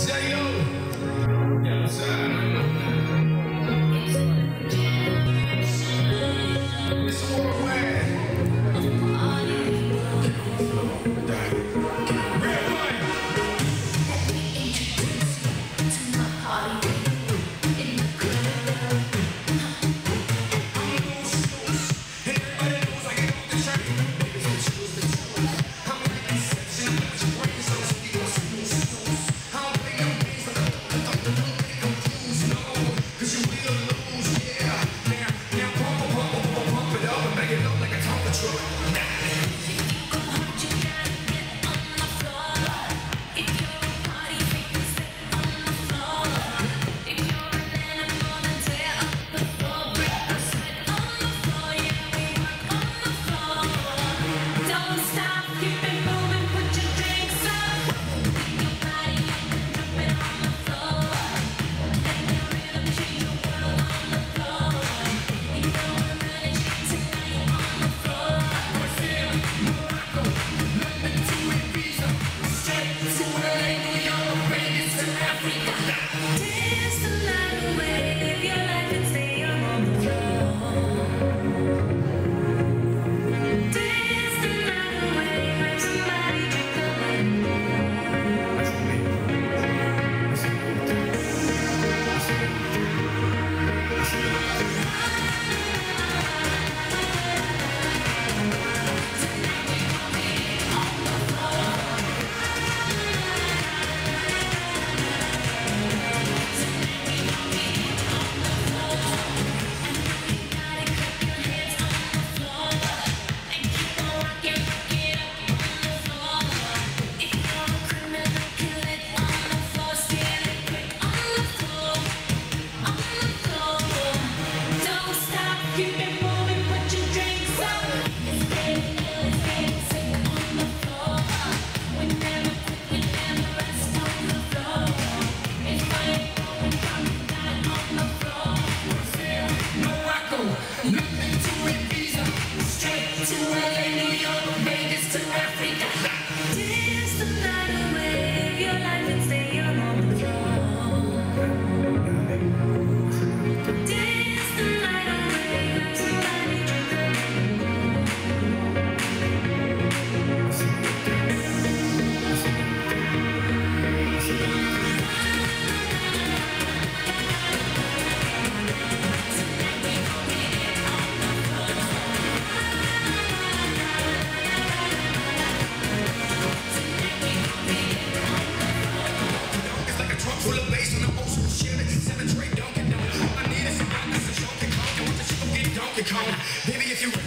Say yo. Yeah, what's? don't stop. Full to bass on the Baby, if you